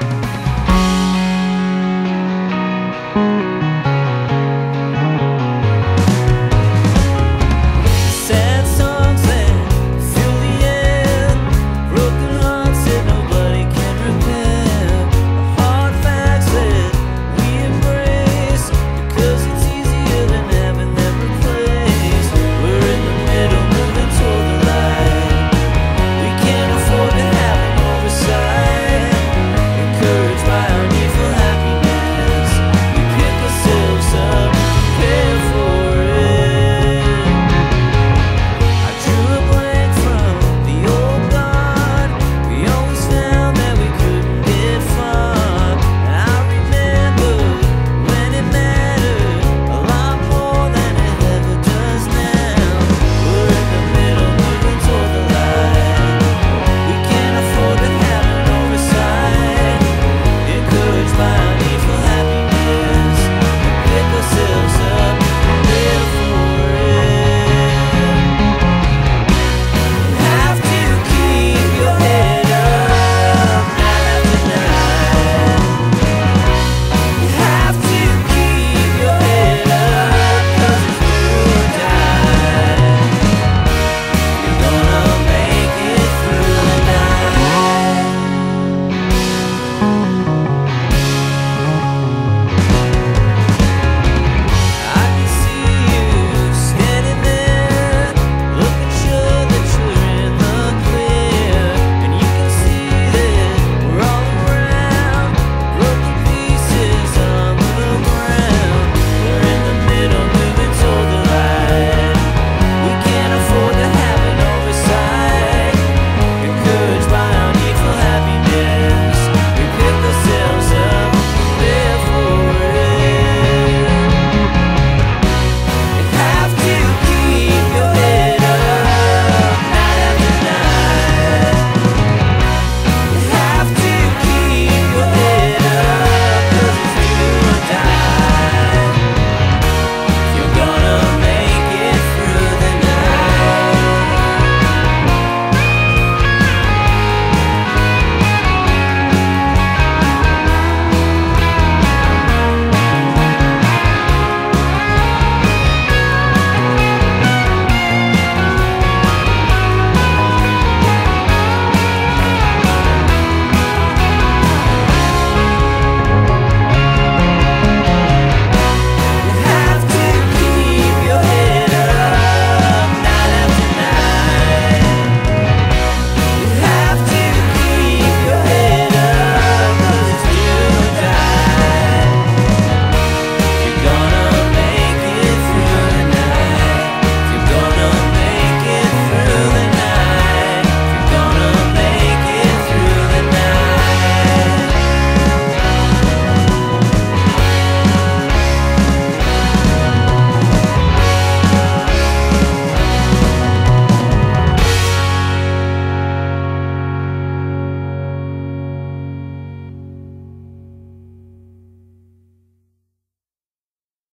Bye.